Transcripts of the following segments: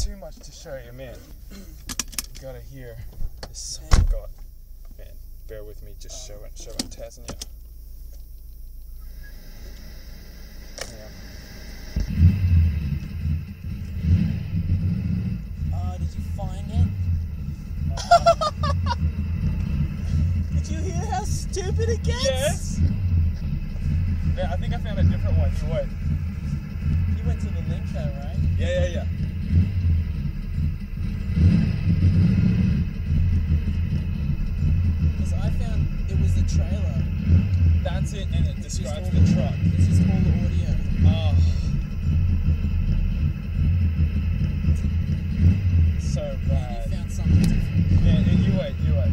too much to show you, man. You gotta hear this song got. Man, bear with me, just show it, show it, Tasnia. Yeah. Oh, did you find it? did you hear how stupid it gets? Yes. Yeah, I think I found a different one. You wait. You went to the link though, right? Yeah, yeah, yeah. Because I found it was the trailer. That's it, and it It's describes all the truck. It's just all the audio. Oh. So bad. You found something different. Yeah, yeah, you wait, you wait.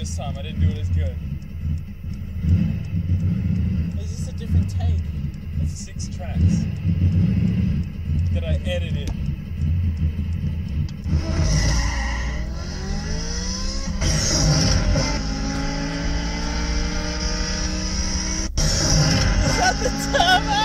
This time. I didn't do it as good. Is this a different take? It's six tracks that I edited. Is that the turbo?